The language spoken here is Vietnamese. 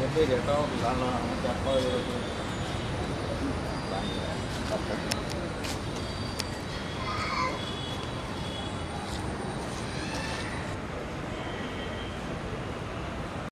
చెప్పేది ఎట్లా లాల్లో చెప్పాలి